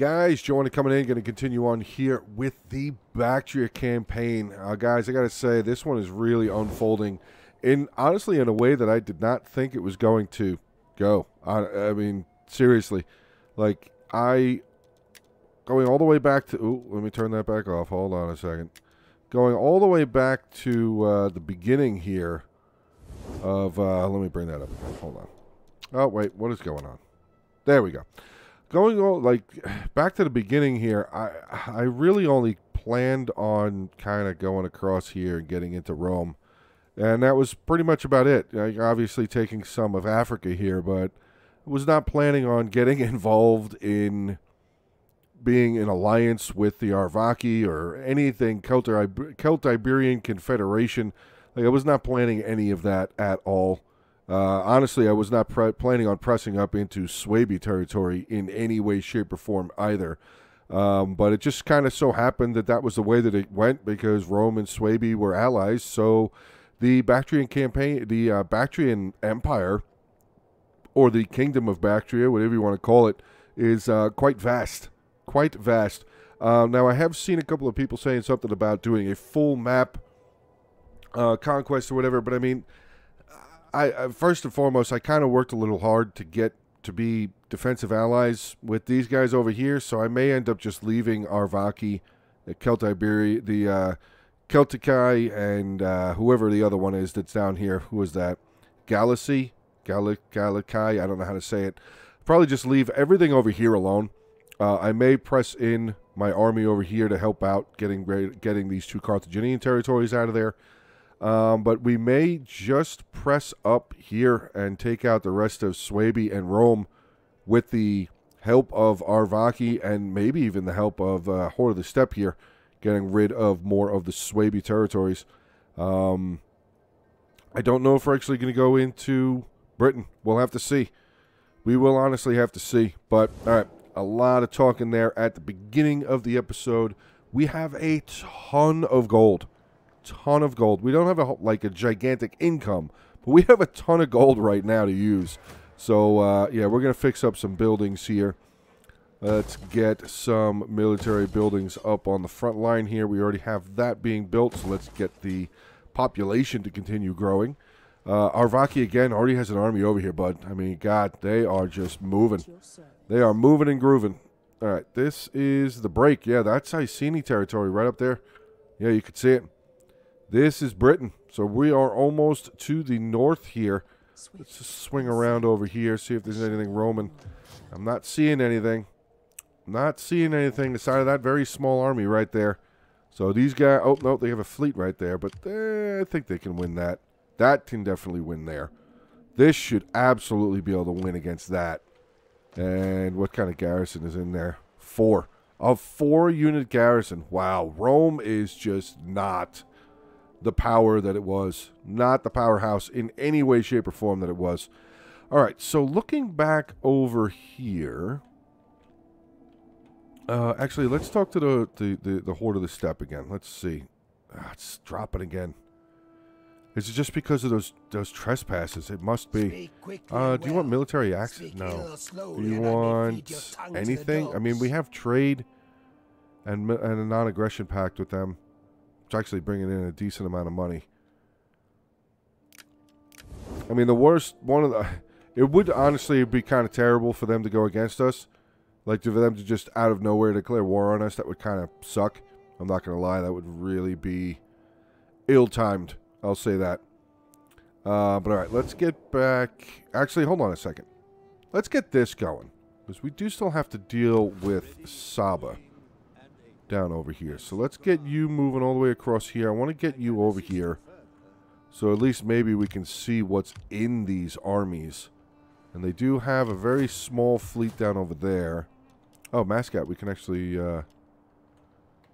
Guys, JoeOnit coming in, going to continue on here with the Bactria campaign. Uh, guys, I got to say, this one is really unfolding in honestly in a way that I did not think it was going to go. I, I mean, seriously, like I going all the way back to. Ooh, let me turn that back off. Hold on a second. Going all the way back to uh, the beginning here of. Uh, let me bring that up. Hold on. Oh wait, what is going on? There we go going like back to the beginning here i i really only planned on kind of going across here and getting into rome. And that was pretty much about it. Like obviously taking some of africa here but was not planning on getting involved in being in alliance with the arevaci or anything celt iberian confederation. Like i was not planning any of that at all uh, honestly, I was not pre- planning on pressing up into Suebi territory in any way, shape, or form either. Um, but it just kind of so happened that that was the way that it went because Rome and Suebi were allies. So the Bactrian campaign, the uh, Bactrian Empire, or the Kingdom of Bactria, whatever you want to call it, is uh, quite vast. Quite vast. Uh, now, I have seen a couple of people saying something about doing a full map uh, conquest or whatever, but I mean, I, I first and foremost, I kind of worked a little hard to get to be defensive allies with these guys over here, so I may end up just leaving Arevaci, the Celtiberi, the uh, and uh, whoever the other one is that's down here. Who is that? Galaxy? Gallic, Gallici? I don't know how to say it. Probably just leave everything over here alone. Uh, I may press in my army over here to help out getting getting these two Carthaginian territories out of there. Um, but we may just press up here and take out the rest of Suebi and Rome with the help of Arevaci and maybe even the help of uh, Horde of the Steppe here, getting rid of more of the Suebi territories. Um, I don't know if we're actually going to go into Britain. We'll have to see. We will honestly have to see. But, all right, a lot of talking there at the beginning of the episode. We have a ton of gold ton of gold. We don't have a like a gigantic income, but we have a ton of gold right now to use. So uh, yeah, we're gonna fix up some buildings here. Let's get some military buildings up on the front line here. We already have that being built, so let's get the population to continue growing. Uh, Arevaci again already has an army over here, bud. I mean, God, they are just moving. They are moving and grooving. All right, this is the break. Yeah, that's Iceni territory right up there. Yeah, you can see it. This is Britain. So we are almost to the north here. Let's just swing around over here, see if there's anything Roman. I'm not seeing anything. Not seeing anything. The side of that very small army right there. So these guys, oh, no, they have a fleet right there, but eh, I think they can win that. That can definitely win there. This should absolutely be able to win against that. And what kind of garrison is in there? Four. A four unit garrison. Wow. Rome is just not the power that it was, not the powerhouse in any way, shape, or form that it was. All right, so looking back over here, uh, actually, let's talk to the, the, the, the Horde of the Steppe again. Let's see. Ah, it's dropping again. Is it just because of those those trespasses? It must be. Uh, do you want military access? No. Do you want anything? I mean, we have trade and and a non-aggression pact with them. It's actually bringing in a decent amount of money. I mean, the worst one of the. It would honestly be kind of terrible for them to go against us. Like, for them to just out of nowhere declare war on us, that would kind of suck. I'm not going to lie, that would really be ill timed. I'll say that. Uh, but alright, let's get back. Actually, hold on a second. Let's get this going. Because we do still have to deal with Saba down over here. So let's get you moving all the way across here. I want to get you over here. So at least maybe we can see what's in these armies. And they do have a very small fleet down over there. Oh, Mascot, we can actually uh,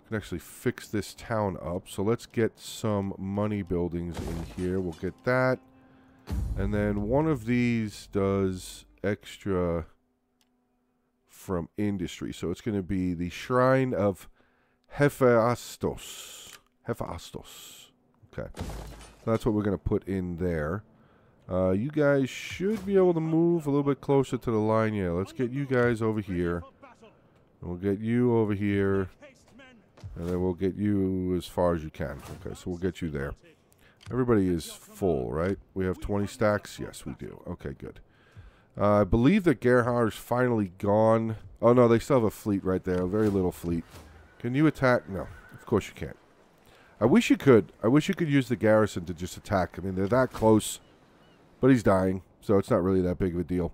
can actually fix this town up. So let's get some money buildings in here. We'll get that. And then one of these does extra from industry. So it's going to be the Shrine of Hephaestus. Hephaestus. Okay. That's what we're going to put in there. Uh, you guys should be able to move a little bit closer to the line. Yeah, let's get you guys over here. And we'll get you over here. And then we'll get you as far as you can. Okay, so we'll get you there. Everybody is full, right? We have 20 stacks? Yes, we do. Okay, good. Uh, I believe that Gerhard's finally gone. Oh, no, they still have a fleet right there. A very little fleet. Can you attack? No, of course you can't. I wish you could. I wish you could use the garrison to just attack. I mean, they're that close. But he's dying, so it's not really that big of a deal.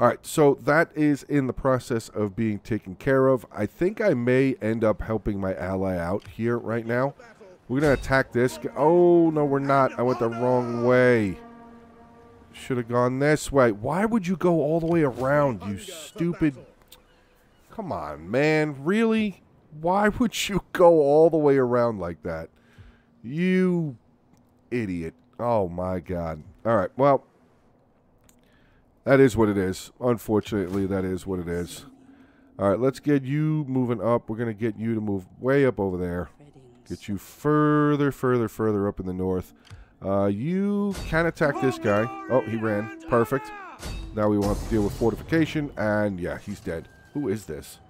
All right, so that is in the process of being taken care of. I think I may end up helping my ally out here right now. We're going to attack this. Oh, no, we're not. I went the wrong way. Should have gone this way. Why would you go all the way around, you stupid... Come on, man. Really? Why would you go all the way around like that? You idiot. Oh, my God. All right, well... That is what it is. Unfortunately, that is what it is. All right, let's get you moving up. We're going to get you to move way up over there. Get you further, further, further up in the north. Uh, you can attack this guy. Oh, he ran. Perfect. Now we want to deal with fortification. And, yeah, he's dead. Who is this?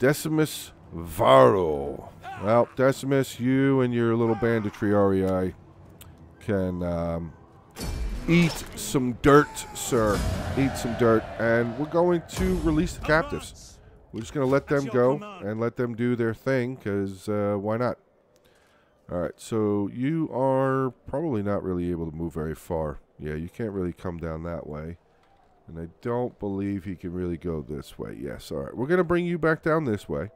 Decimus Varro. Well, Decimus, you and your little band of Triarii can um, Eat some dirt, sir. Eat some dirt. And we're going to release the captives. We're just going to let them go and let them do their thing, because uh, why not? Alright, so you are probably not really able to move very far. Yeah, you can't really come down that way. And I don't believe he can really go this way. Yes, alright. We're going to bring you back down this way.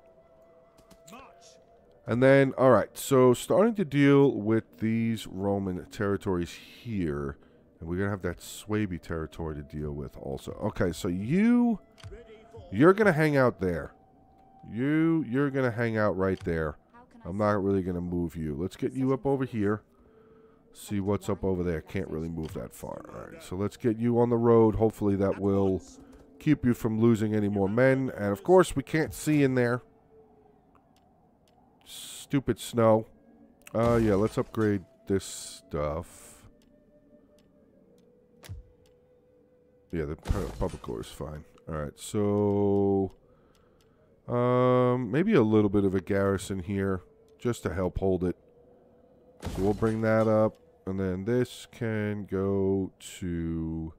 And then, alright, so starting to deal with these Roman territories here. And we're going to have that Suebi territory to deal with also. Okay, so you, you're going to hang out there. You, you're going to hang out right there. I'm not really going to move you. Let's get you up over here. See what's up over there. Can't really move that far. All right, so let's get you on the road. Hopefully that will keep you from losing any more men. And, of course, we can't see in there. Stupid snow. Uh, yeah, let's upgrade this stuff. Yeah, the public core is fine. All right, so um, maybe a little bit of a garrison here just to help hold it. So we'll bring that up, and then this can go to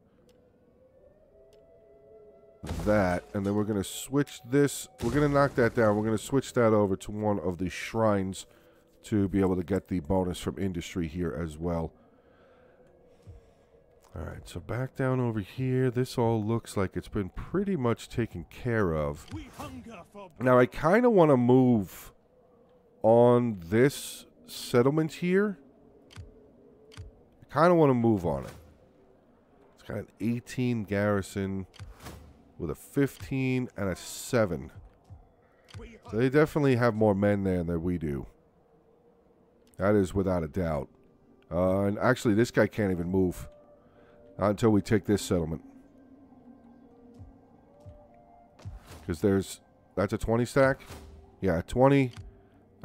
that, and then we're going to switch this. We're going to knock that down. We're going to switch that over to one of the shrines to be able to get the bonus from industry here as well. Alright, so back down over here. This all looks like it's been pretty much taken care of. Now, I kind of want to move on this settlement here. Kind of want to move on it. It's got an 18 garrison with a 15 and a 7. So they definitely have more men there than we do. That is without a doubt. Uh, and actually, this guy can't even move. Not until we take this settlement. Because there's... That's a 20 stack? Yeah, 20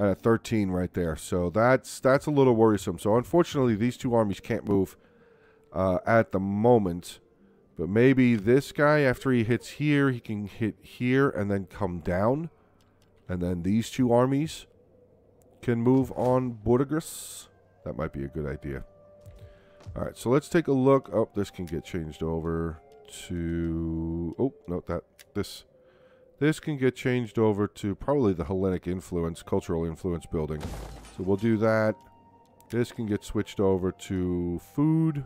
a 13 right there. So that's that's a little worrisome. So unfortunately, these two armies can't move uh, at the moment. But maybe this guy, after he hits here, he can hit here and then come down. And then these two armies can move on Bordigris. That might be a good idea. All right, so let's take a look. Oh, this can get changed over to... Oh, no, that... This... This can get changed over to probably the Hellenic influence, cultural influence building. So we'll do that. This can get switched over to food.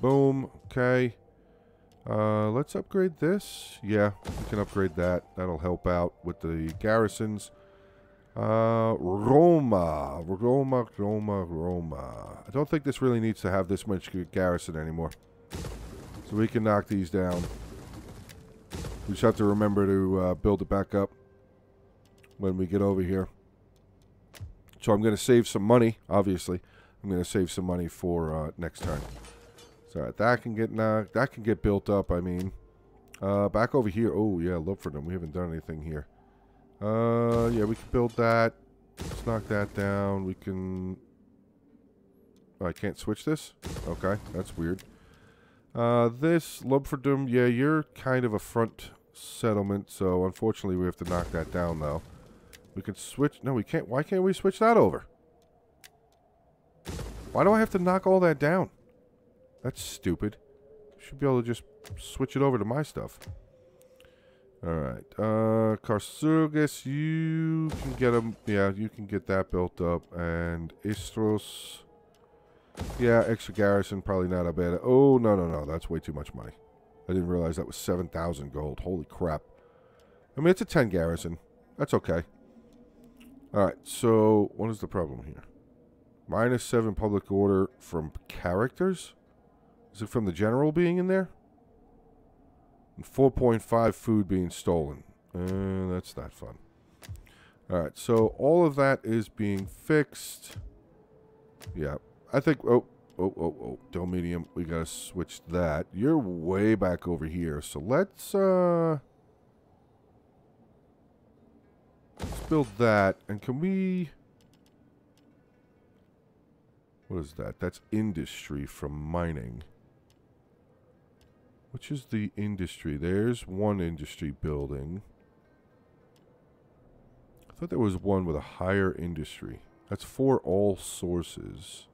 Boom. Okay. Uh, let's upgrade this. Yeah, we can upgrade that. That'll help out with the garrisons. Uh, Roma. Roma, Roma, Roma. I don't think this really needs to have this much garrison anymore. So we can knock these down. We just have to remember to uh, build it back up when we get over here. So I'm going to save some money, obviously. I'm going to save some money for uh, next time. So that can get knocked. That can get built up, I mean. Uh, back over here. Oh, yeah, look for them. We haven't done anything here. Uh, yeah, we can build that. Let's knock that down. We can... Oh, I can't switch this? Okay, that's weird. Uh, this, Lumfordum, yeah, you're kind of a front settlement, so unfortunately we have to knock that down, though. We could switch... No, we can't. Why can't we switch that over? Why do I have to knock all that down? That's stupid. Should be able to just switch it over to my stuff. Alright. Uh, Carsurgus, you can get them. Yeah, you can get that built up. And Istros... Yeah, extra garrison, probably not a bad... Oh, no, no, no. That's way too much money. I didn't realize that was 7,000 gold. Holy crap. I mean, it's a 10 garrison. That's okay. Alright, so what is the problem here? Minus 7 public order from characters? Is it from the general being in there? 4.5 food being stolen. Uh, that's not fun. Alright, so all of that is being fixed. Yeah, I think... Oh, oh, oh, oh. Dominium, we gotta switch that. You're way back over here, so let's, uh... Let's build that, and can we... What is that? That's industry from mining. Which is the industry? There's one industry building. I thought there was one with a higher industry. That's for all sources.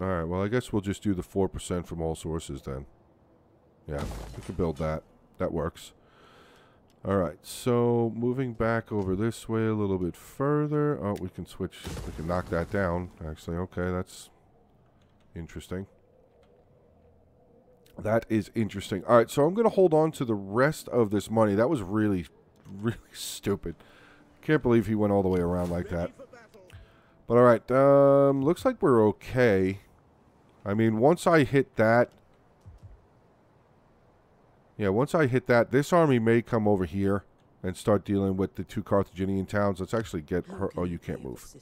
Alright, well I guess we'll just do the 4% from all sources then. Yeah, we can build that. That works. Alright, so moving back over this way a little bit further. Oh, we can switch. We can knock that down, actually. Okay, that's interesting. That is interesting. Alright, so I'm going to hold on to the rest of this money. That was really, really stupid. Can't believe he went all the way around like that. But alright, um, looks like we're okay. I mean, once I hit that, yeah, once I hit that, this army may come over here and start dealing with the two Carthaginian towns. Let's actually get her. Oh, you can't move.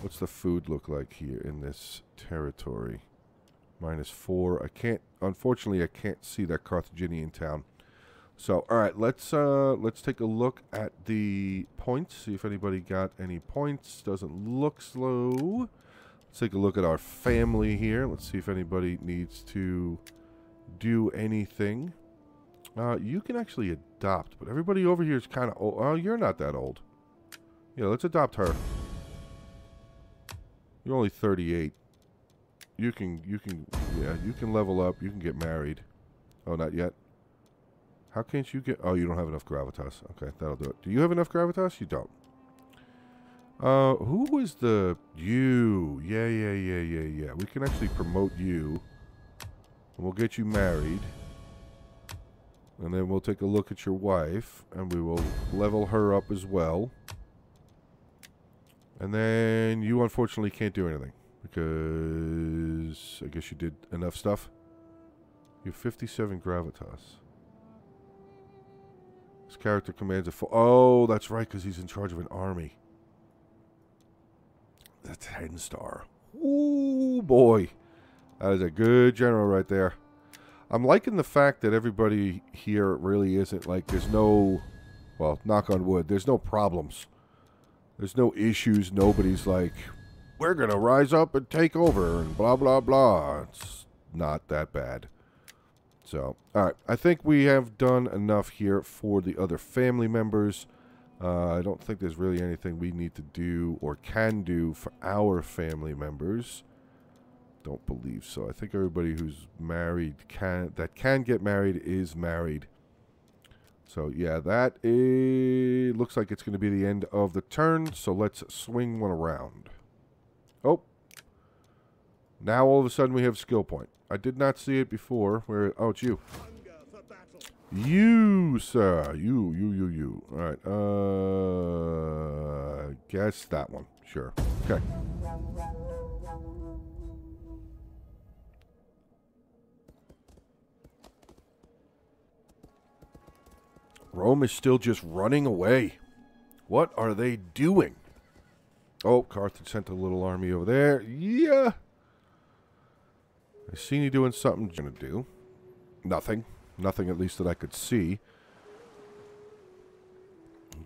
What's the food look like here in this territory? Minus four. I can't. Unfortunately, I can't see that Carthaginian town. So, all right, let's uh, let's take a look at the points. See if anybody got any points. Doesn't look slow. Let's take a look at our family here. Let's see if anybody needs to do anything. Uh, you can actually adopt, but everybody over here is kind of old. Oh, you're not that old. Yeah, let's adopt her. You're only 38. You can, you can, yeah, you can level up. You can get married. Oh, not yet. How can't you get... Oh, you don't have enough gravitas. Okay, that'll do it. Do you have enough gravitas? You don't. Uh, who is the... You. Yeah, yeah, yeah, yeah, yeah. We can actually promote you. And we'll get you married. And then we'll take a look at your wife. And we will level her up as well. And then you unfortunately can't do anything. Because I guess you did enough stuff. You have 57 gravitas. This character commands a full... Oh, that's right, because he's in charge of an army. The 10 star. Ooh, boy. That is a good general right there. I'm liking the fact that everybody here really isn't like there's no well, knock on wood, there's no problems. There's no issues. Nobody's like we're going to rise up and take over and blah blah blah. It's not that bad. So, all right, I think we have done enough here for the other family members. Uh, I don't think there's really anything we need to do or can do for our family members. Don't believe so. I think everybody who's married can that can get married is married. So yeah, that is, looks like it's going to be the end of the turn. So let's swing one around. Oh, now all of a sudden we have skill point. I did not see it before. Where? Oh, it's you. You, sir. You, you, you, you. All right. Uh, guess that one. Sure. Okay. Rome is still just running away. What are they doing? Oh, Carthage sent a little army over there. Yeah. I seen you doing something gonna do. Nothing. Nothing at least that I could see.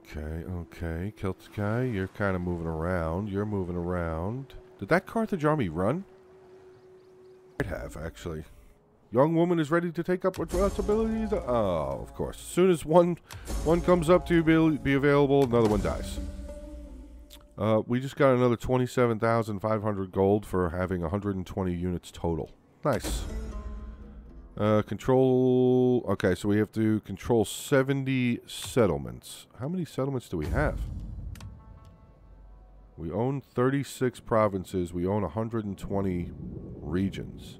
Okay, okay. Celtic you're kind of moving around. You're moving around. Did that Carthage army run? Might have, actually. Young woman is ready to take up responsibilities. Oh, of course. As soon as one one comes up to be, be available, another one dies. Uh, we just got another 27,500 gold for having 120 units total. Nice. Uh, control... Okay, so we have to control 70 settlements. How many settlements do we have? We own 36 provinces. We own 120 regions.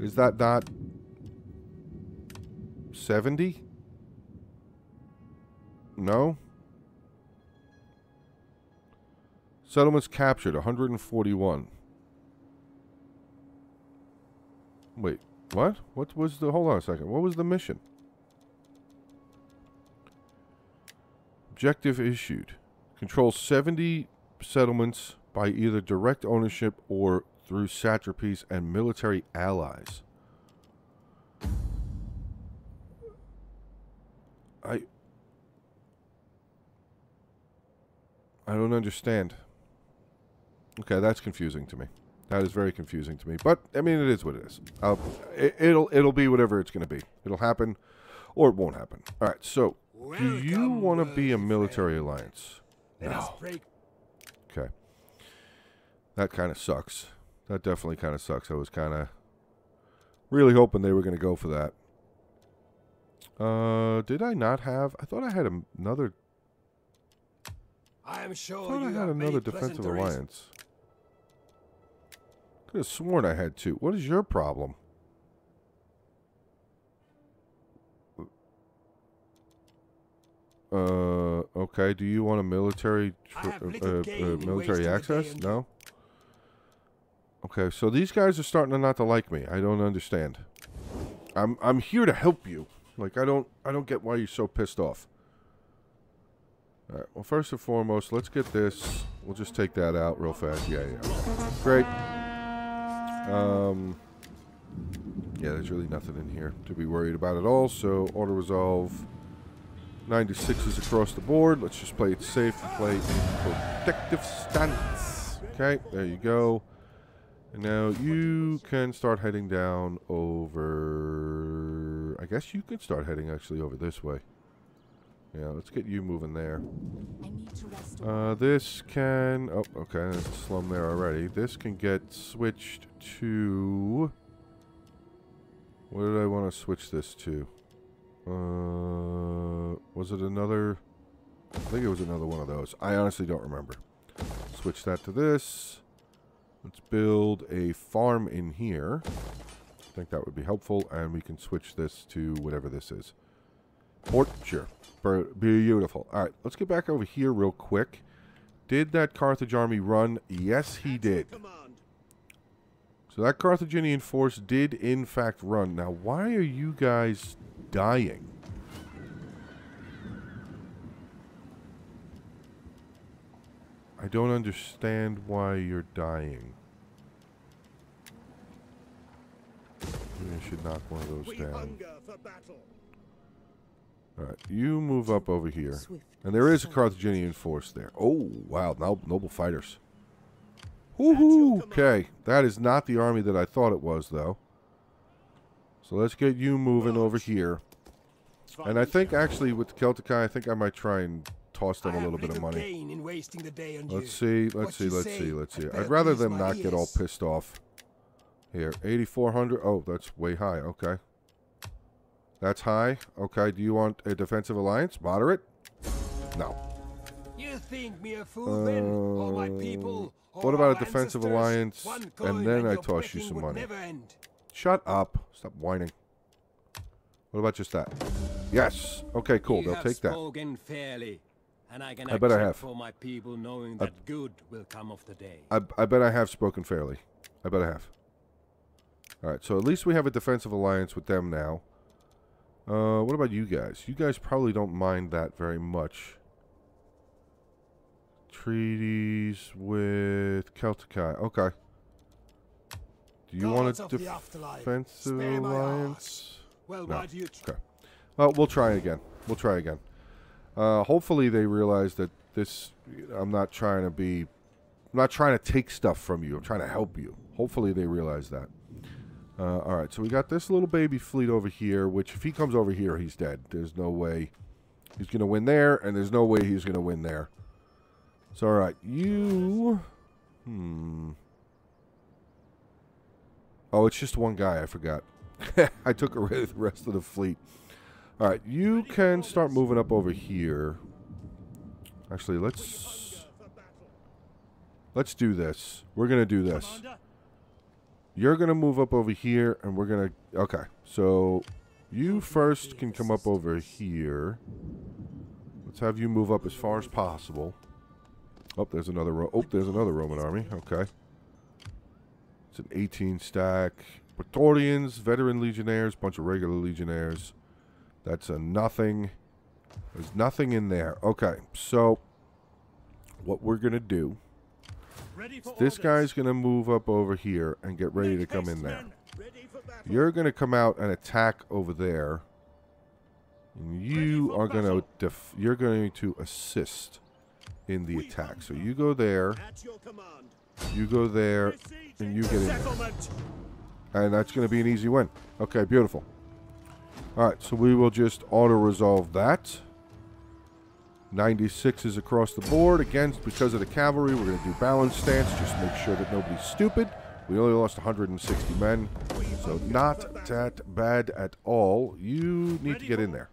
Is that not 70? No? Settlements captured, 141. Wait, what? What was the... Hold on a second. What was the mission? Objective issued. Control 70 settlements by either direct ownership or through satrapies and military allies. I I don't understand. Okay, that's confusing to me. That is very confusing to me. But I mean, it is what it is. I'll, it, will it'll be whatever it's going to be. It'll happen, or it won't happen. All right. So, do you want to be a military alliance? No. Okay. That kind of sucks. That definitely kind of sucks. I was kind of really hoping they were going to go for that. Uh, did I not have? I thought I had another. I am sure I thought I had another defensive alliance. Could have sworn I had two. What is your problem? Uh, okay. Do you want a military uh, uh, military access? No. Okay, so these guys are starting to not to like me. I don't understand. I'm I'm here to help you. Like I don't I don't get why you're so pissed off. All right. Well, first and foremost, let's get this. We'll just take that out real fast. Yeah, yeah. Great. Um. Yeah, there's really nothing in here to be worried about at all. So auto resolve. 96 is across the board. Let's just play it safe and play protective stance. Okay, there you go. And now you can start heading down over... I guess you could start heading actually over this way. Yeah, let's get you moving there. Uh, this can... Oh, okay, there's a slum there already. This can get switched to... What did I want to switch this to? Uh, was it another... I think it was another one of those. I honestly don't remember. Switch that to this. Let's build a farm in here. I think that would be helpful. And we can switch this to whatever this is. Orchard. Beautiful. All right, let's get back over here real quick. Did that Carthage army run? Yes, he did. So that Carthaginian force did, in fact, run. Now, why are you guys dying? I don't understand why you're dying. Maybe I should knock one of those down. Alright, you move up over here. And there is a Carthaginian force there. Oh, wow, no, noble fighters. Woohoo! Okay, that is not the army that I thought it was, though. So let's get you moving over here. And I think, actually, with the Celticai, I think I might try and toss them a little bit of money. Let's see, let's see, let's see, let's see. I'd rather them not get all pissed off. Here, 8,400. Oh, that's way high. Okay. That's high. Okay, do you want a defensive alliance? Moderate? No. You think me a fool uh, then, or my people? Or what about a defensive alliance? And then I toss you some money. Shut up. Stop whining. What about just that? Yes. Okay, cool. They'll take that. Fairly. And I, can I bet I have. For my people knowing that I, good will come of the day. I, I bet I have spoken fairly. I bet I have. Alright, so at least we have a defensive alliance with them now. Uh, what about you guys? You guys probably don't mind that very much. Treaties with Celticai. Okay. Do you want a defensive alliance? Well, no. okay. Well, we'll try again. We'll try again. Uh, hopefully they realize that this, I'm not trying to be I'm not trying to take stuff from you. I'm trying to help you. Hopefully they realize that. Uh, all right, so we got this little baby fleet over here, which if he comes over here, he's dead. There's no way he's going to win there, and there's no way he's going to win there. So, all right, you... Hmm... Oh, it's just one guy. I forgot. I took away the rest of the fleet. All right, you can start moving up over here. Actually, let's let's do this. We're gonna do this. You're gonna move up over here, and we're gonna. Okay, so you first can come up over here. Let's have you move up as far as possible. Oh, there's another. Ro oh, there's another Roman army. Okay. It's an 18 stack. Praetorians, veteran legionnaires, bunch of regular legionnaires. That's a nothing. There's nothing in there. Okay, so what we're going to do this guy's going to move up over here and get ready to come in there. You're going to come out and attack over there. And you are going to you're going to assist in the attack. So you go there. You go there and you get in there. And that's going to be an easy win. Okay, beautiful. Alright, so we will just auto-resolve that. 96 is across the board. Again, because of the cavalry, we're going to do balance stance. Just make sure that nobody's stupid. We only lost 160 men. So not that bad at all. You need to get in there.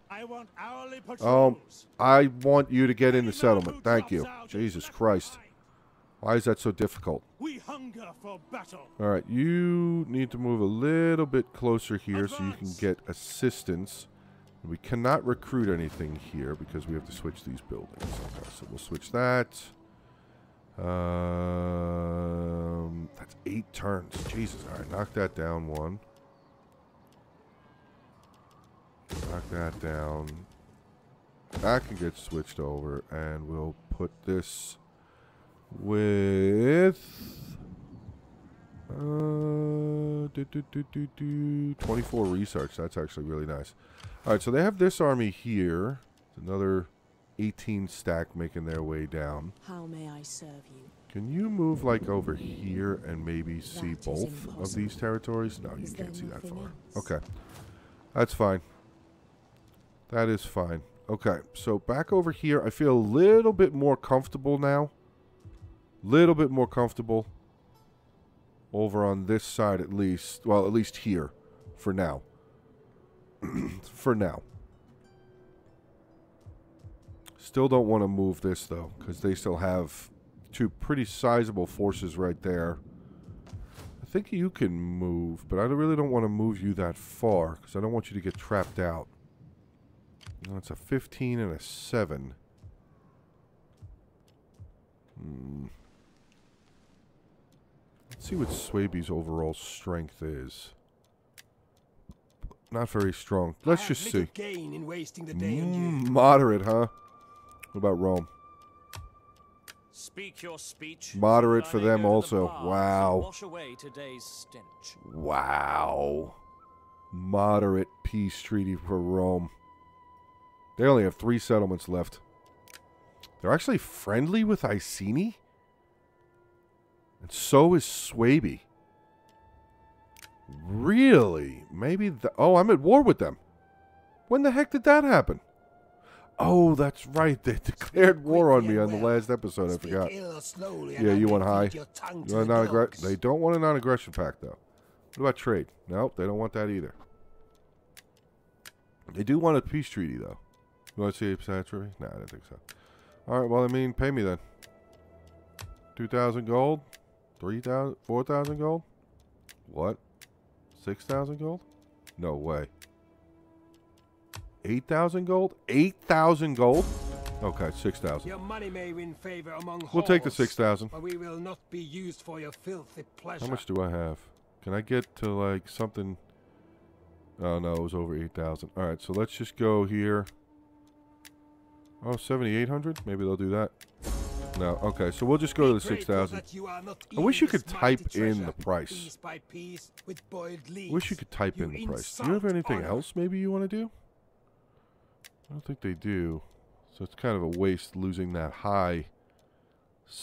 Um, I want you to get in the settlement. Thank you. Jesus Christ. Why is that so difficult? We hunger for battle. All right, you need to move a little bit closer here so you can get assistance. We cannot recruit anything here because we have to switch these buildings. Okay, so we'll switch that. Um, that's eight turns. Jesus. All right, knock that down one. Knock that down. That can get switched over, and we'll put this with uh, do, do, do, 24 research. That's actually really nice. All right, so they have this army here. It's another 18 stack making their way down. How may I serve you? Can you move like over here and maybe see that both of these territories? No, is you can't see that far. Else? Okay. That's fine. That is fine. Okay, so back over here, I feel a little bit more comfortable now. Little bit more comfortable over on this side at least. Well, at least here for now. for now. Still don't want to move this though because they still have two pretty sizable forces right there. I think you can move, but I really don't want to move you that far because I don't want you to get trapped out. That's a 15 and a 7. Hmm. Let's see what Suebi's overall strength is. Not very strong. Let's just see. Mm, moderate, huh? What about Rome? Speak your speech. Moderate for them also. The wow. Wow. Moderate peace treaty for Rome. They only have three settlements left. They're actually friendly with Iceni? And so is Suebi. Really? Maybe the... Oh, I'm at war with them. When the heck did that happen? Oh, that's right. They declared war on me on the last episode. I forgot. Yeah, you want high? You want non they don't want a non-aggression pact, though. What about trade? Nope, they don't want that either. They do want a peace treaty, though. You want to see a percent treaty? No, I don't think so. All right, well, I mean, pay me then. 2,000 gold? 3,000, 4,000 gold? What? 6,000 gold? No way. 8,000 gold? 8,000 gold? Okay, 6,000. Your money may win favor among We'll take the 6,000. But we will not be used for your filthy pleasure. How much do I have? Can I get to like something? Oh no, it was over 8,000. Alright, so let's just go here. Oh, 7,800? Maybe they'll do that. No, okay, so we'll just go to the 6,000. I wish you could type in the price. I wish you could type in the price. Do you have anything else maybe you want to do? I don't think they do. So it's kind of a waste losing that high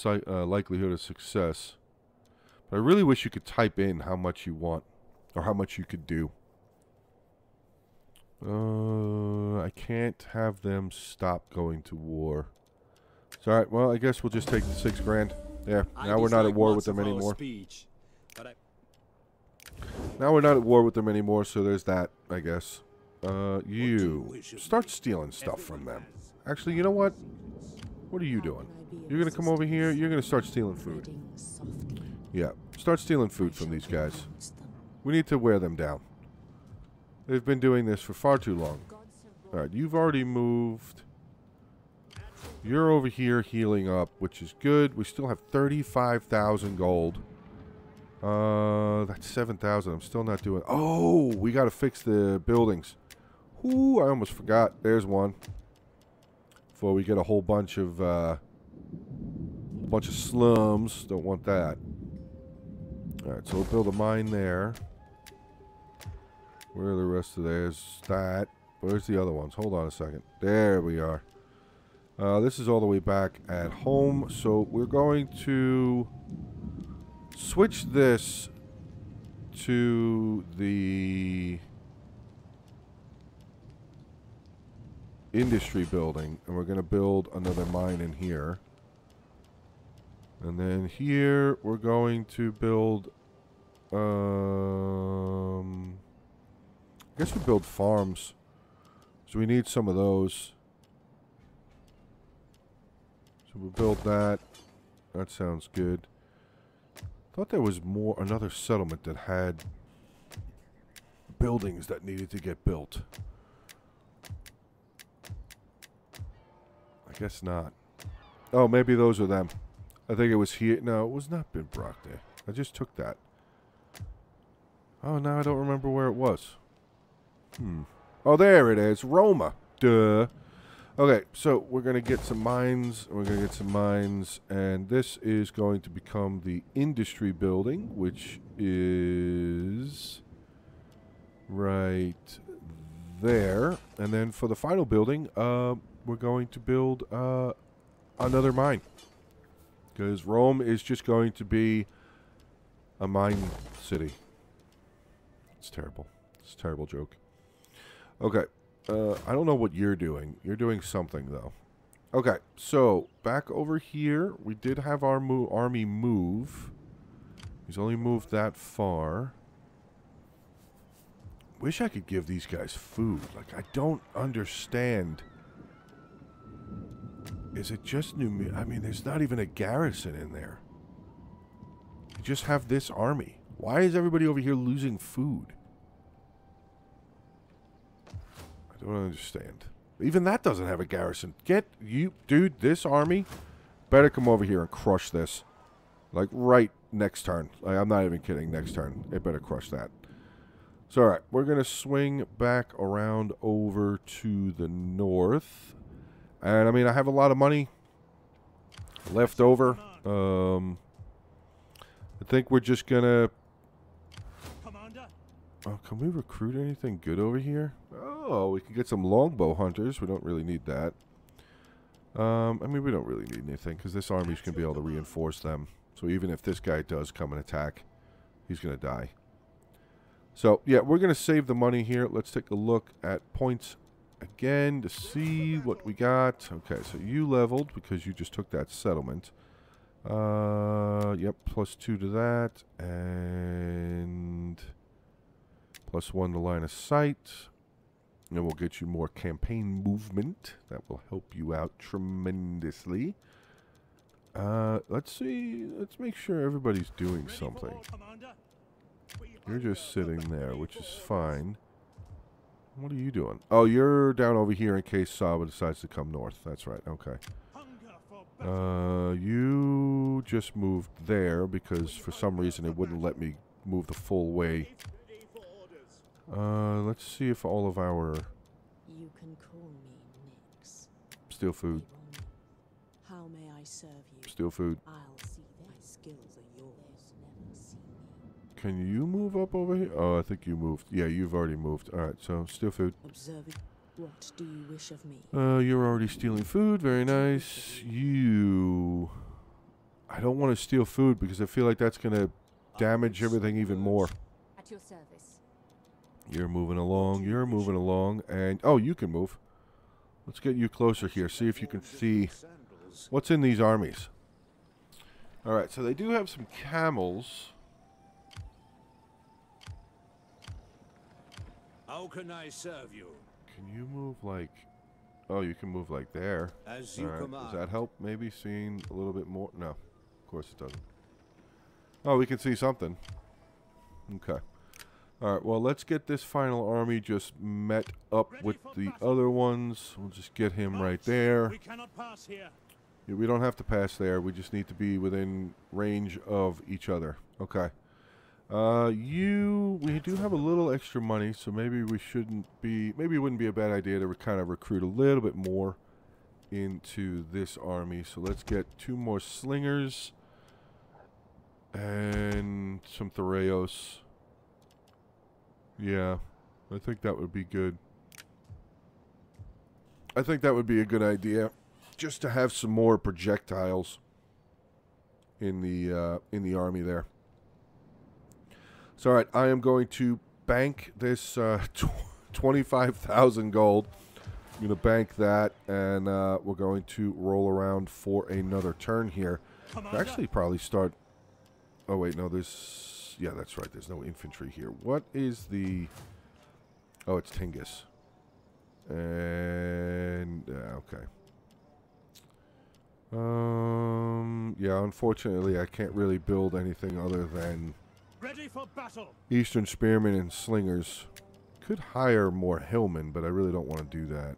uh, likelihood of success. But I really wish you could type in how much you want or how much you could do. Uh, I can't have them stop going to war. It's all right. Well, I guess we'll just take the six grand. Yeah. Now we're not at war with them anymore. Speech, I, Now we're not at war with them anymore, so there's that, I guess. Uh, you start stealing stuff from them. Actually, you know what? What are you doing? You're gonna come over here. You're gonna start stealing food. Yeah, start stealing food from these guys. We need to wear them down. They've been doing this for far too long. All right, you've already moved. You're over here healing up, which is good. We still have 35,000 gold. Uh, that's 7,000. I'm still not doing... Oh, we got to fix the buildings. Ooh, I almost forgot. There's one. Before we get a whole bunch of, uh... A bunch of slums. Don't want that. Alright, so we'll build a mine there. Where are the rest of theirs? That. Where's the other ones? Hold on a second. There we are. Uh, this is all the way back at home. So we're going to switch this to the industry building. And we're going to build another mine in here. And then here we're going to build um I guess we build farms. So we need some of those. We'll build that. That sounds good. Thought there was more another settlement that had buildings that needed to get built. I guess not. Oh, maybe those are them. I think it was here. No, it was not Ben Brockday. I just took that. Oh, now I don't remember where it was. Hmm. Oh, there it is. Roma. Duh. Okay, so we're going to get some mines. We're going to get some mines. And this is going to become the industry building, which is right there. And then for the final building, uh, we're going to build uh, another mine. Because Rome is just going to be a mine city. It's terrible. It's a terrible joke. Okay. Uh, I don't know what you're doing. You're doing something, though. Okay, so back over here, we did have our mo army move. He's only moved that far. Wish I could give these guys food. Like, I don't understand. Is it just New... I mean, there's not even a garrison in there. You just have this army. Why is everybody over here losing food? I don't understand. Even that doesn't have a garrison. Get you, dude. This army better come over here and crush this, like right next turn. Like, I'm not even kidding. Next turn, it better crush that. So all right, we're gonna swing back around over to the north, and I mean I have a lot of money left over. Um, I think we're just gonna Commander, Oh, can we recruit anything good over here? Oh, we can get some longbow hunters. We don't really need that. Um, I mean, we don't really need anything because this army's going to be able to reinforce them. So even if this guy does come and attack, he's going to die. So, yeah, we're going to save the money here. Let's take a look at points again to see what we got. Okay, so you leveled because you just took that settlement. Uh, yep, plus two to that. And plus one to line of sight. And we'll get you more campaign movement. That will help you out tremendously. Uh, let's see. Let's make sure everybody's doing something. war, Commander. We You're just sitting there, which is fine. What are you doing? Oh, you're down over here in case Saba decides to come north. That's right. Okay. Hunger for battle. Uh, you just moved there because for some reason it wouldn't let me move the full way. Ready for orders. Uh, let's see if all of our You can call me Nyx. steal food, How may I serve you? steal food. I'll see my skills are yours. Never see me. Can you move up over here? Oh, I think you moved. Yeah, you've already moved. All right, so steal food. Observing. What do you wish of me? Uh, you're already stealing food. Very nice. You I don't want to steal food because I feel like that's going to damage everything even more. At your service. You're moving along. You're moving along. And, oh, you can move. Let's get you closer here. See if you can see what's in these armies. All right, so they do have some camels. How can I serve you? Can you move like... Oh, you can move like there. As you right. command. Does that help maybe seeing a little bit more? No. Of course it doesn't. Oh, we can see something. Okay. All right, well, let's get this final army just met up with the other ones. We'll just get him right there. We cannot pass here. Yeah, we don't have to pass there. We just need to be within range of each other. Okay. Uh, you, we do have a little extra money, so maybe we shouldn't be, maybe it wouldn't be a bad idea to kind of recruit a little bit more into this army. So let's get two more slingers and some Thoreos. Yeah, I think that would be good. I think that would be a good idea just to have some more projectiles in the uh, in the army there. So, all right, I am going to bank this uh, tw- twenty-five thousand gold. I'm going to bank that, and uh, we're going to roll around for another turn here. Actually, probably start. Oh wait, no. There's yeah, that's right. There's no infantry here. What is the? Oh, it's Tingis. And uh, okay. Um. Yeah. Unfortunately, I can't really build anything other than ready for battle. Eastern Spearmen and Slingers. Could hire more Hillmen, but I really don't want to do that.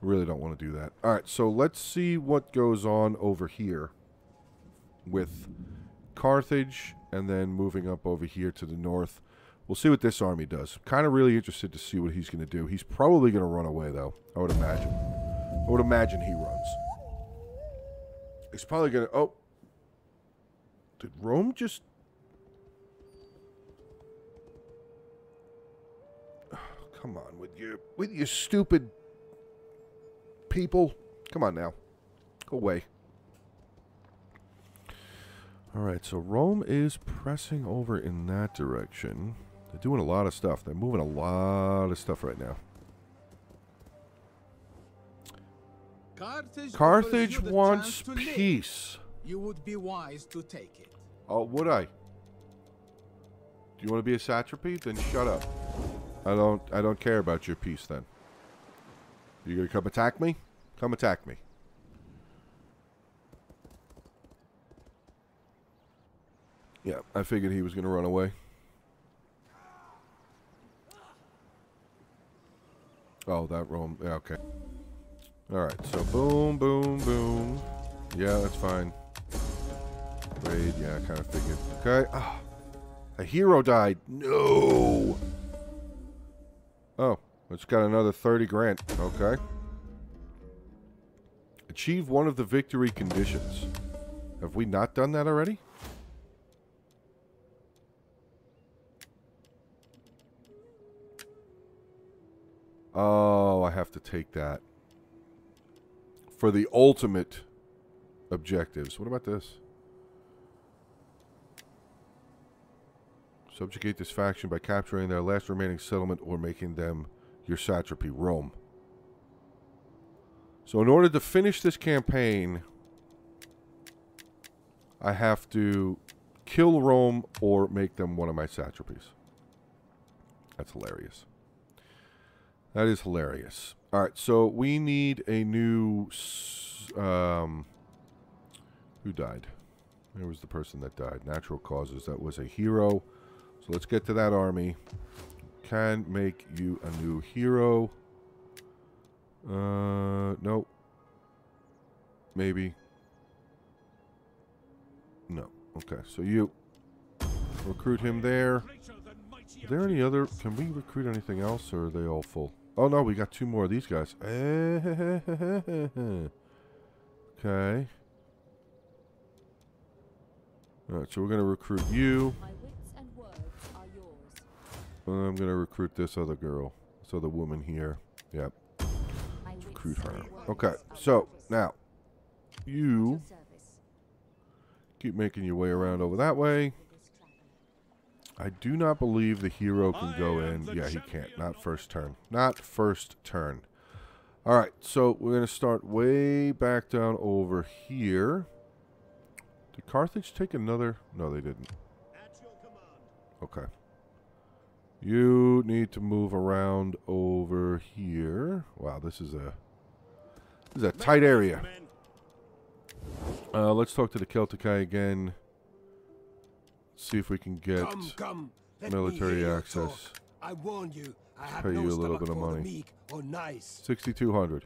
Really don't want to do that. All right, so let's see what goes on over here with Carthage and then moving up over here to the north. We'll see what this army does. Kind of really interested to see what he's going to do. He's probably going to run away, though, I would imagine. I would imagine he runs. He's probably going to... Oh. Did Rome just... Come on with your with your stupid people. Come on now. Go away. All right, so Rome is pressing over in that direction. They're doing a lot of stuff. They're moving a lot of stuff right now. Carthage, Carthage offers you the wants chance to live. peace. You would be wise to take it. Oh, would I? Do you want to be a satrapy? Then shut up. I don't. I don't care about your peace. Then. You gonna come attack me? Come attack me. Yeah, I figured he was gonna run away. Oh, that Rome. Yeah, okay. All right. So boom, boom, boom. Yeah, that's fine. Raid. Yeah, I kind of figured. Okay. Ah, a hero died. No. Oh, it's got another 30 grand. Okay. Achieve one of the victory conditions. Have we not done that already? Oh, I have to take that. For the ultimate objectives. What about this? Subjugate this faction by capturing their last remaining settlement or making them your satrapy, Rome. So in order to finish this campaign, I have to kill Rome or make them one of my satrapies. That's hilarious. That is hilarious. All right, so we need a new. Um, who died? There was the person that died. Natural causes. That was a hero. So let's get to that army. Can make you a new hero. Uh, nope. Maybe. No. Okay, so you recruit him there. Are there any other? Can we recruit anything else, or are they all full? Oh no, we got two more of these guys. Okay. All right, so we're gonna recruit you. And words are yours. and I'm gonna recruit this other girl, this other woman here. Yep, wits recruit her. Okay, so now you keep making your way around over that way. I do not believe the hero can go in. Yeah, he can't. Not first turn. Not first turn. All right, so we're going to start way back down over here. Did Carthage take another? No, they didn't. Okay. You need to move around over here. Wow, this is a this is a tight area. Uh, let's talk to the Celticai again. See if we can get Come, come. Military access. talk. I warn you, I have pay no you a little bit of money. meek nice. 6200.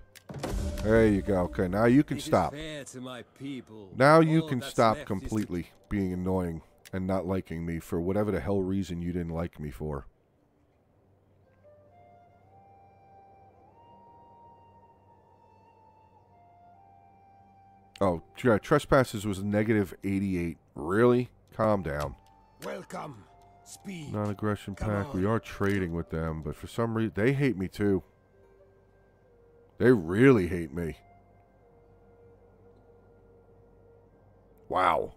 There you go. Okay, now you can It is stop. to my people. Now you All can stop left to completely being annoying and not liking me for whatever the hell reason you didn't like me for. Oh, yeah, trespasses was negative 88. Really? Calm down. Welcome. Speed. Non-aggression pack. We are trading with them, but for some reason they hate me too. They really hate me. Wow.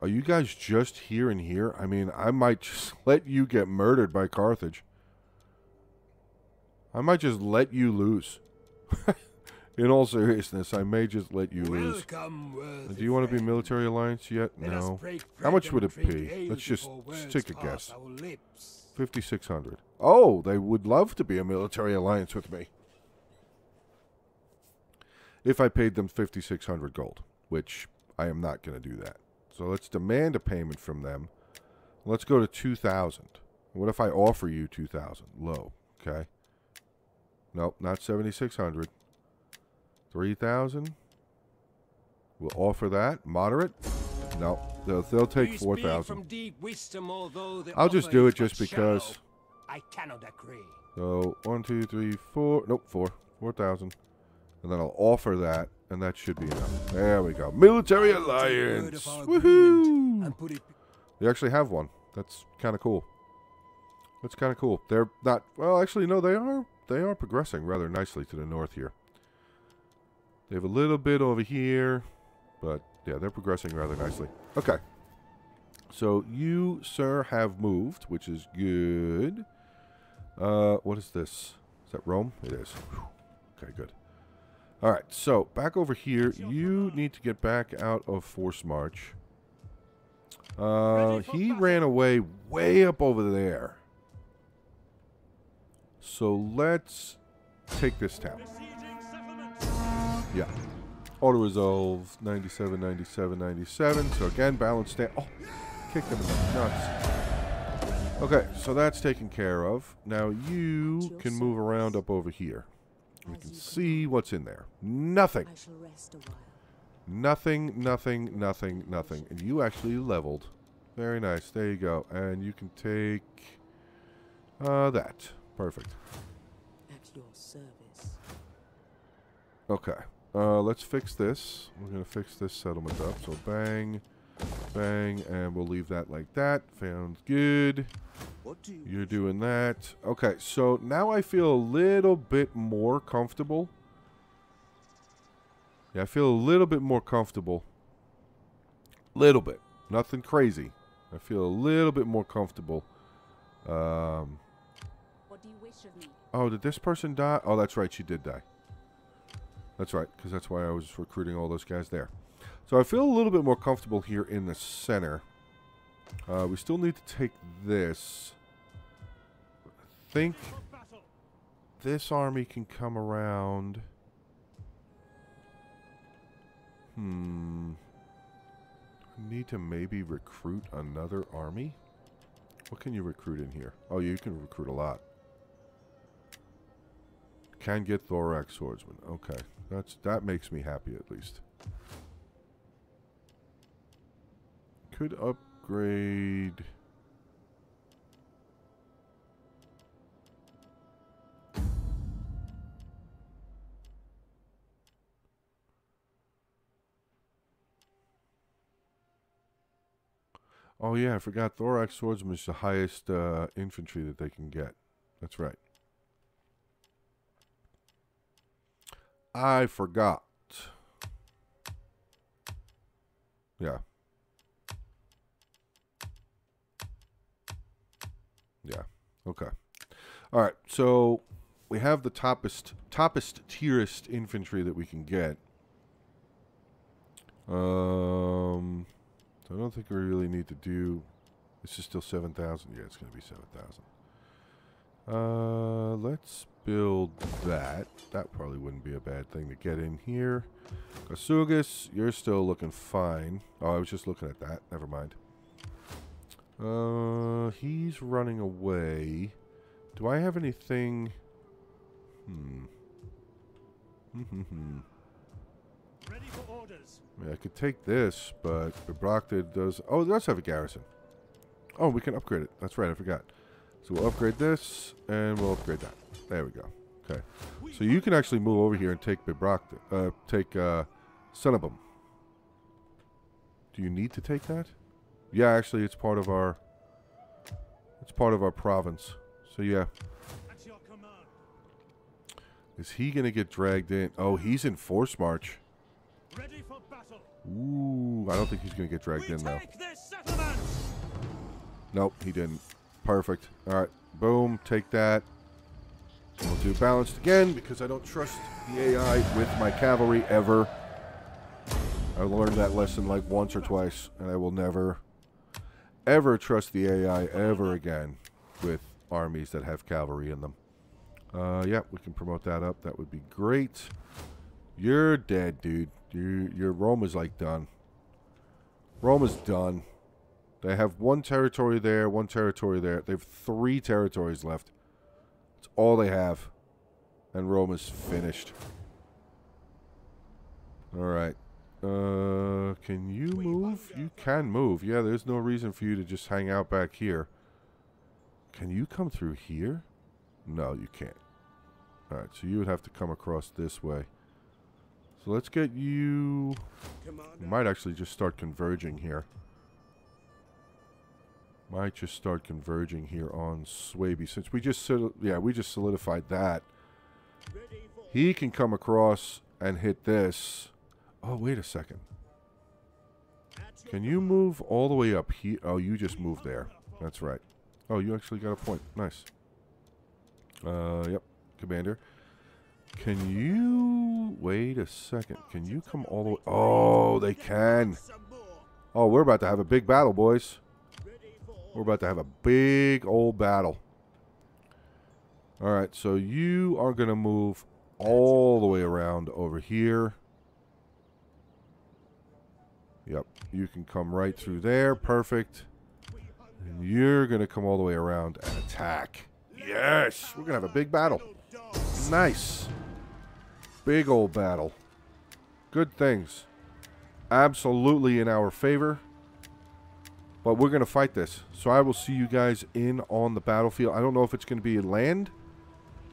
Are you guys just here and here? I mean, I might just let you get murdered by Carthage. I might just let you lose. In all seriousness, I may just let you lose. Do you want to be military alliance yet? No. How much would it be? Let's just- just take a guess. 5600. Oh, they would love to be a military alliance with me. If I paid them 5600 gold, which I am not going to do that. So let's demand a payment from them. Let's go to 2000. What if I offer you 2000? Low, okay? Nope, not 7600. 3000. We'll offer that. Moderate. No, they'll, they'll take 4000. from deep wisdom, although the I'll just do it just because. I cannot agree. So one, two, three, four. Nope, four. Four thousand. And then I'll offer that, and that should be enough. There we go. Military I will take word alliance. Woohoo! agreement And put it They actually have one. That's kind of cool. That's kind of cool. They're not. Well, actually, no. They are. They are progressing rather nicely to the north here. They have a little bit over here, but yeah, they're progressing rather nicely. Okay. So you, sir, have moved, which is good. Uh, what is this? Is that Rome? It is. Whew. Okay, good. All right, so back over here, you need to get back out of force march. Uh, he ran away way up over there. So let's take this town. Yeah. Auto resolve 97, 97, 97. So again, balance stand. Oh, kick them in the nuts. Okay, so that's taken care of. Now you can move around up over here. We can see what's in there. Nothing. I shall rest a while. Nothing, nothing, nothing, nothing. And you actually leveled. Very nice. There you go. And you can take uh, that. Perfect. At your service. Okay. Uh, let's fix this. We're going to fix this settlement up. So bang, bang, and we'll leave that like that. Sounds good. What do you You're doing that. Okay, so now I feel a little bit more comfortable. Yeah, I feel a little bit more comfortable. Little bit. Nothing crazy. I feel a little bit more comfortable. Um, What do you wish of me? oh, did this person die? Oh, that's right. She did die. That's right, because that's why I was recruiting all those guys there. So I feel a little bit more comfortable here in the center. Uh, we still need to take this. I think this army can come around. Hmm. I need to maybe recruit another army. What can you recruit in here? Oh, you can recruit a lot. Can get thorax swordsman. Okay, that's that makes me happy at least. Could upgrade. Oh yeah, I forgot. Thorax swordsman is the highest uh, infantry that they can get. That's right. I forgot. Yeah. Yeah. Okay. All right. So we have the toppest, toppest tierest infantry that we can get. Um, I don't think we really need to do. This is still seven thousand. Yeah, it's going to be seven thousand. Uh, let's build that. That probably wouldn't be a bad thing to get in here. Kasugas, you're still looking fine. Oh, I was just looking at that. Never mind. Uh, he's running away. Do I have anything? Hmm. Ready for orders. I, mean, I could take this, but Brocted does. Oh, it does have a garrison. Oh, we can upgrade it. That's right. I forgot. So we'll upgrade this, and we'll upgrade that. There we go. Okay. So you can actually move over here and take Bibracte. Uh, take uh, Cenabum. Do you need to take that? Yeah, actually, it's part of our. It's part of our province. So yeah. At your command. Is he gonna get dragged in? Oh, he's in force march. Ready for battle. Ooh, I don't think he's gonna get dragged we in though. take this settlement. Nope, he didn't. Perfect. All right, boom, take that. We'll do balanced again because I don't trust the AI with my cavalry ever. I learned that lesson like once or twice, and I will never, ever trust the AI ever again with armies that have cavalry in them. Uh, yeah, we can promote that up. That would be great. You're dead, dude. You, your Rome is like done. Rome is done. They have one territory there, one territory there. They have three territories left. All they have. And Rome is finished. Alright. Uh, can you move? You can move. Yeah, there's no reason for you to just hang out back here. Can you come through here? No, you can't. Alright, so you would have to come across this way. So let's get you... We might actually just start converging here. Might just start converging here on Suebi since we just yeah we just solidified that. He can come across and hit this. Oh wait a second. Can you move all the way up here? Oh, you just moved there. That's right. Oh, you actually got a point. Nice. Uh, yep, Commander. Can you wait a second? Can you come all the way? Oh, they can. Oh, we're about to have a big battle, boys. We're about to have a big old battle. All right, so you are going to move all the way around over here. Yep, you can come right through there. Perfect. And you're going to come all the way around and attack. Yes, we're going to have a big battle. Nice. Big old battle. Good things. Absolutely in our favor. But we're going to fight this. So I will see you guys in on the battlefield. I don't know if it's going to be land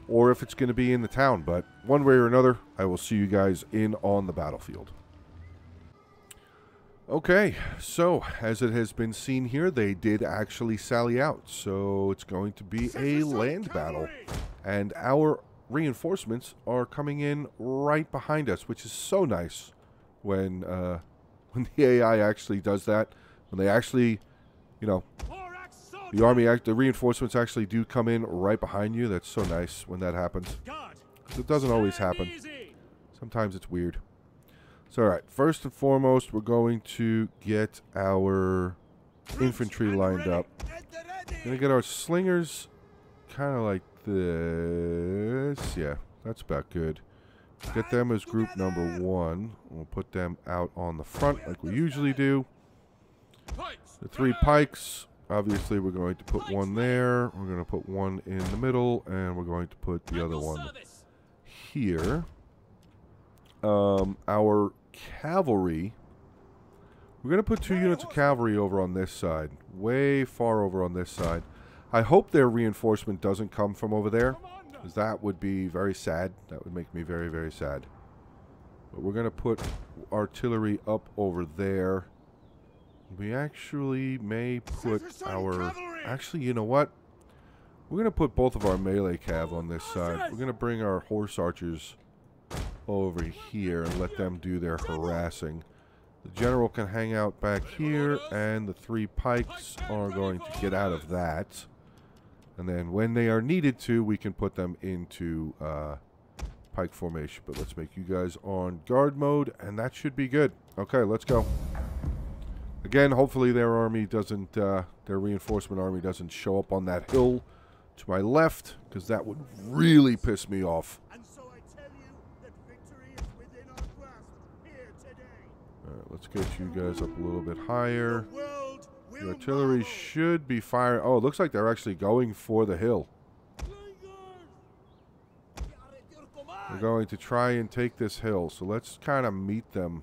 or if it's going to be in the town. But one way or another, I will see you guys in on the battlefield. Okay, so as it has been seen here, they did actually sally out. So it's going to be a land battle. And our reinforcements are coming in right behind us, which is so nice when, uh, when the AI actually does that when they actually, you know, the army act, the reinforcements actually do come in right behind you. That's so nice when that happens. 'Cause it doesn't always happen. Sometimes it's weird. So, all right. First and foremost, we're going to get our infantry lined up. Gonna get our slingers kind of like this. Yeah, that's about good. Get them as group number one. We'll put them out on the front like we usually do. The three pikes, obviously we're going to put one there, we're going to put one in the middle, and we're going to put the other one here. Um, our cavalry, we're going to put two units of cavalry over on this side, way far over on this side. I hope their reinforcement doesn't come from over there, because that would be very sad. That would make me very, very sad. But we're going to put artillery up over there. We actually may put our... Actually, you know what? We're going to put both of our melee cav on this side. We're going to bring our horse archers over here and let them do their harassing. The general can hang out back here, and the three pikes are going to get out of that. And then when they are needed to, we can put them into uh, pike formation. But let's make you guys on guard mode, and that should be good. Okay, let's go. Again, hopefully their army doesn't, uh, their reinforcement army doesn't show up on that hill to my left, because that would really piss me off. And so I tell you that victory is within our grasp here today. Alright, let's get you guys up a little bit higher. The world The will artillery should be firing. Oh, it looks like they're actually going for the hill. They're going to try and take this hill. So let's kind of meet them.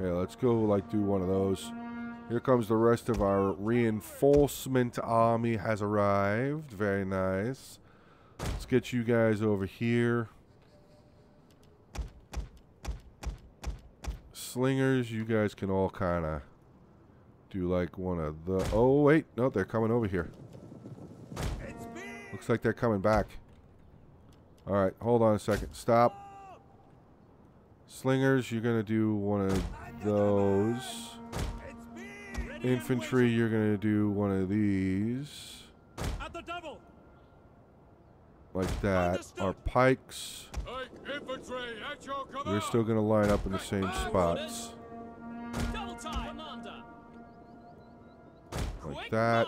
Yeah, let's go like do one of those. Here comes the rest of our reinforcement army has arrived. Very nice. Let's get you guys over here. Slingers, you guys can all kind of do like one of the... Oh, wait. No, they're coming over here. Looks like they're coming back. All right, hold on a second. Stop. Slingers, you're going to do one of those. Infantry, you're going to do one of these. At the devil! Like that. Our pikes, infantry at your command! they're still going to line up in the same spots. Double time, Commander! Like that.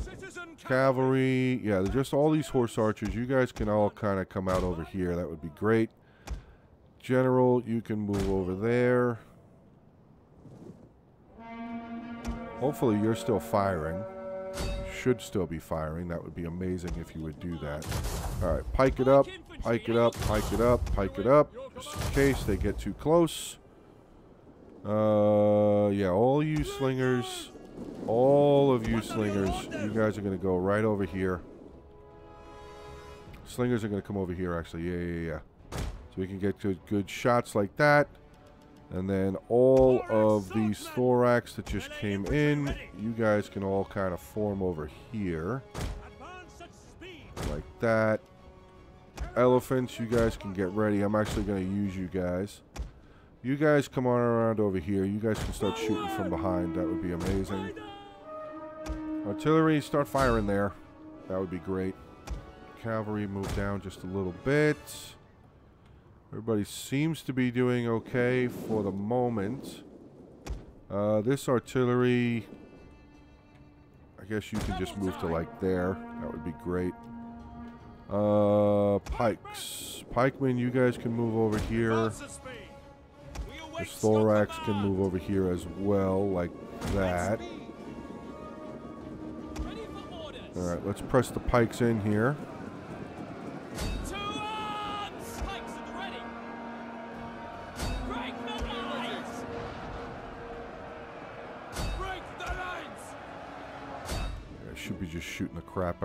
Citizen Cavalry, yeah, just all these horse archers. You guys can all kind of come out over here. That would be great. General, you can move over there. Hopefully you're still firing. Should still be firing. That would be amazing if you would do that. Alright, pike it up, pike it up, pike it up, pike it up. Just in case they get too close. Uh, yeah, all you slingers, all of you slingers, you guys are going to go right over here. Slingers are going to come over here, actually. Yeah, yeah, yeah. So we can get good, good shots like that. And then all of these thorax that just came in, you guys can all kind of form over here. Like that. Elephants, you guys can get ready. I'm actually going to use you guys. You guys come on around over here. You guys can start shooting from behind. That would be amazing. Artillery, start firing there. That would be great. Cavalry, move down just a little bit. Everybody seems to be doing okay for the moment. Uh, this artillery, I guess you can just move to like there. That would be great. Uh, pikes. Pikemen, you guys can move over here. This thorax can move over here as well, like that. Alright, let's press the pikes in here.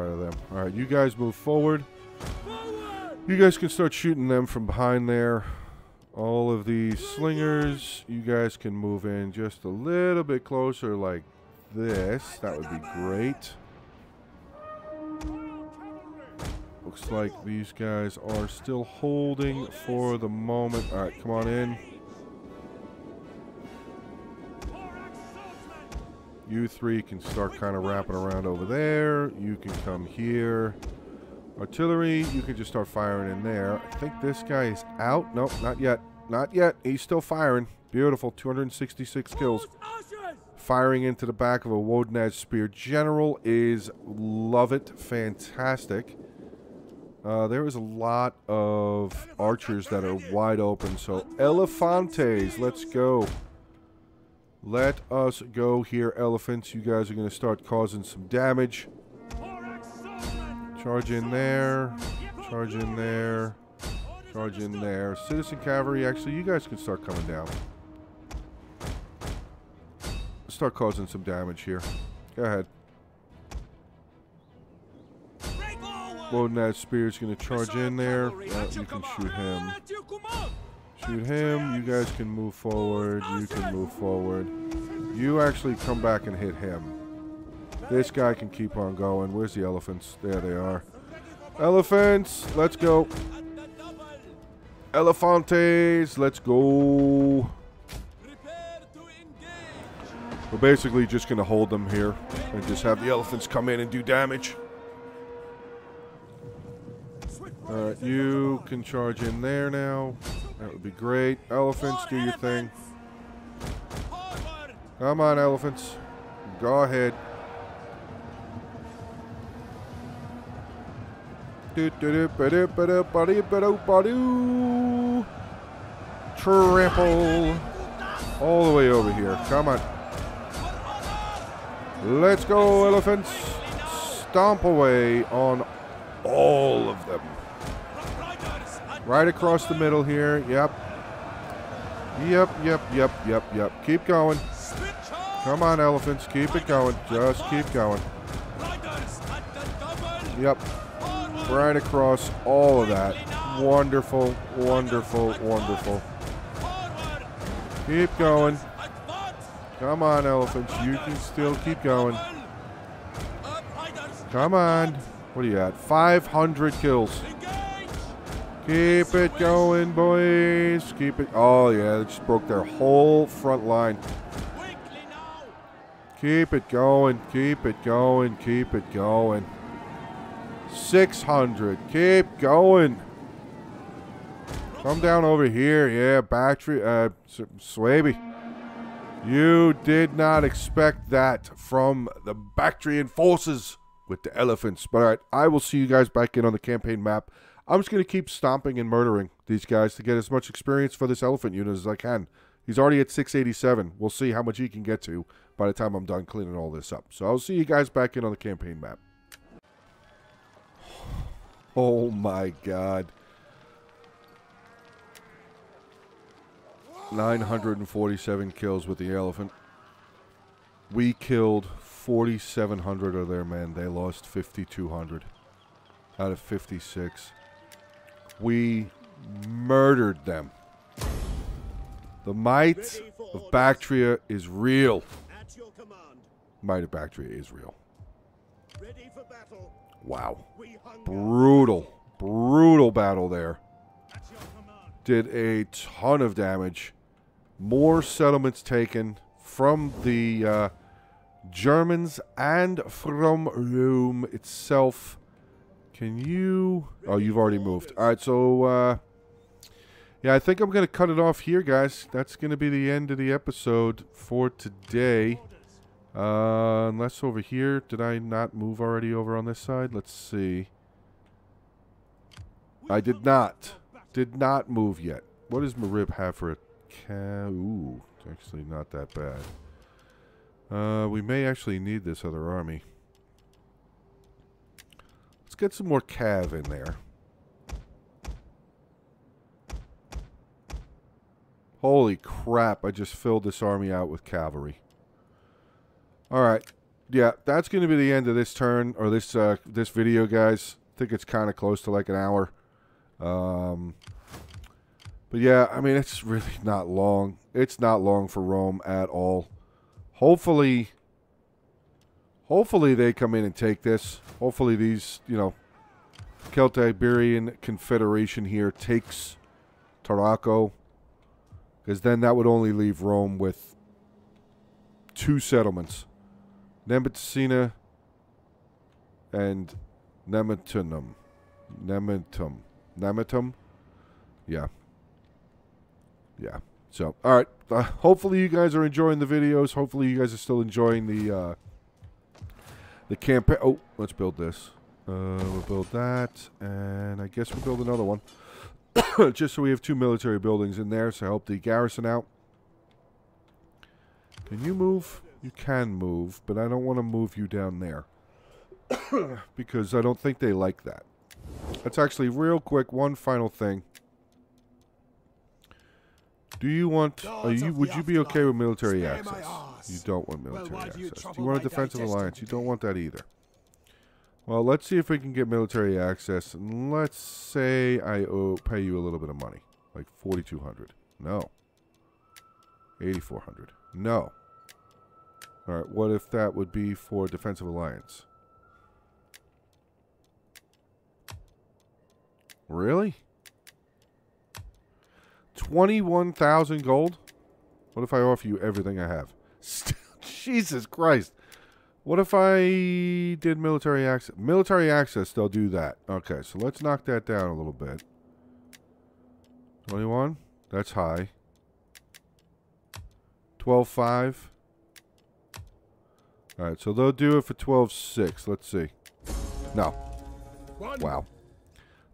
Of them. Alright, you guys move forward. Forward! You guys can start shooting them from behind there. All of these slingers, you guys can move in just a little bit closer like this. That would be great. Looks like these guys are still holding for the moment. Alright, come on in. You three can start kind of wrapping around over there. You can come here. Artillery, you can just start firing in there. I think this guy is out. Nope, not yet. Not yet. He's still firing. Beautiful. 266 kills. Firing into the back of a Wodanaz spear. General is love it. Fantastic. Uh, there is a lot of archers that are wide open. So Elefantes, let's go. Let us go here, elephants. You guys are going to start causing some damage. Charge in there. Charge in there. Charge in there. Citizen cavalry, actually, you guys can start coming down. Start causing some damage here. Go ahead. Loading that Wodanaz Spear's going to charge in there. you can shoot him. Shoot him. You guys can move forward. You can move forward. You actually come back and hit him. This guy can keep on going. Where's the elephants? There they are. Elephants, let's go. Elephantes, let's go. We're basically just going to hold them here and just have the elephants come in and do damage. Alright, you can charge in there now. That would be great. Elephants, do your thing. Come on, elephants. Go ahead. Trample. All the way over here. Come on. Let's go, elephants. Stomp away on all of them. Right across the middle here. Yep. Yep, yep, yep, yep, yep. Keep going. Come on, elephants. Keep it going. Just keep going. Yep. Right across all of that. Wonderful, wonderful, wonderful. Keep going. Come on, elephants. You can still keep going. Come on. What are you at? 500 kills. Keep it going, boys. Keep it. Oh, yeah. They just broke their whole front line. Keep it going. Keep it going. Keep it going. 600. Keep going. Come down over here. Yeah, battery. Uh, Suebi. You did not expect that from the Bactrian forces with the elephants. But all right, I will see you guys back in on the campaign map. I'm just going to keep stomping and murdering these guys to get as much experience for this elephant unit as I can. He's already at 687. We'll see how much he can get to by the time I'm done cleaning all this up. So I'll see you guys back in on the campaign map. Oh my god. 947 kills with the elephant. We killed 4,700 of their men. They lost 5,200 out of 56. We murdered them. The might of Bactria is real. At your command. Might of Bactria is real. Ready for battle. Wow. Brutal, brutal battle there. At your command. Did a ton of damage. More settlements taken from the uh, Germans and from Rome itself. Can you? Oh, you've already moved. All right, so uh, yeah, I think I'm gonna cut it off here, guys. That's gonna be the end of the episode for today. Uh, unless over here, did I not move already over on this side? Let's see. I did not. Did not move yet. What does Marib have for a ca- Ooh, it's actually not that bad. Uh, we may actually need this other army. Let's get some more cav in there. Holy crap, I just filled this army out with cavalry. Alright. Yeah, that's going to be the end of this turn, or this uh, this video, guys. I think it's kind of close to like an hour. Um, but yeah, I mean, it's really not long. It's not long for Rome at all. Hopefully, hopefully they come in and take this. Hopefully these, you know, Celto-Iberian Confederation here takes Tarraco. Because then that would only leave Rome with two settlements. Nemetocenna and Nemetunum. Nemetum. Nemetum? Yeah. Yeah. So, all right. Uh, hopefully you guys are enjoying the videos. Hopefully you guys are still enjoying the uh, the campaign. Oh, let's build this. Uh, we'll build that, and I guess we'll build another one. Just so we have two military buildings in there to help the garrison out. Can you move? You can move, but I don't want to move you down there. because I don't think they like that. That's actually real quick. One final thing. Do you want? Are you? Would you be okay with military my access? You don't want military do you access. You want a defensive alliance? You don't want that either. Well, let's see if we can get military access, and let's say I owe, pay you a little bit of money, like forty-two hundred. No. Eighty-four hundred. No. All right. What if that would be for defensive alliance? Really? 21,000 gold? What if I offer you everything I have? Jesus Christ. What if I did military access? Military access, they'll do that. Okay, so let's knock that down a little bit. 21? That's high. 12.5. Alright, so they'll do it for 12.6. Let's see. No. One. Wow.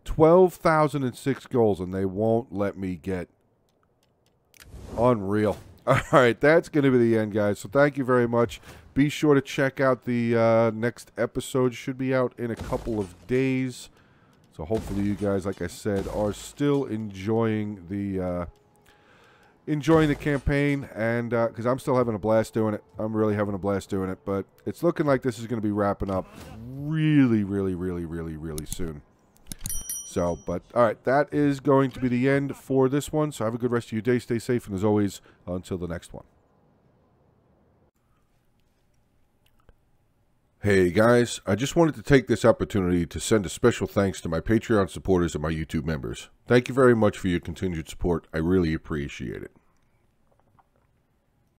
12,006 goals, and they won't let me get unreal. All right, that's going to be the end, guys. So thank you very much. Be sure to check out the uh, next episode. Should be out in a couple of days. So hopefully you guys, like I said, are still enjoying the uh, enjoying the campaign, and because I'm still having a blast doing it. I'm really having a blast doing it. But it's looking like this is going to be wrapping up really, really, really, really, really soon. So, but all right, that is going to be the end for this one. So have a good rest of your day. Stay safe, and as always, until the next one. Hey guys, I just wanted to take this opportunity to send a special thanks to my Patreon supporters and my YouTube members. Thank you very much for your continued support. I really appreciate it.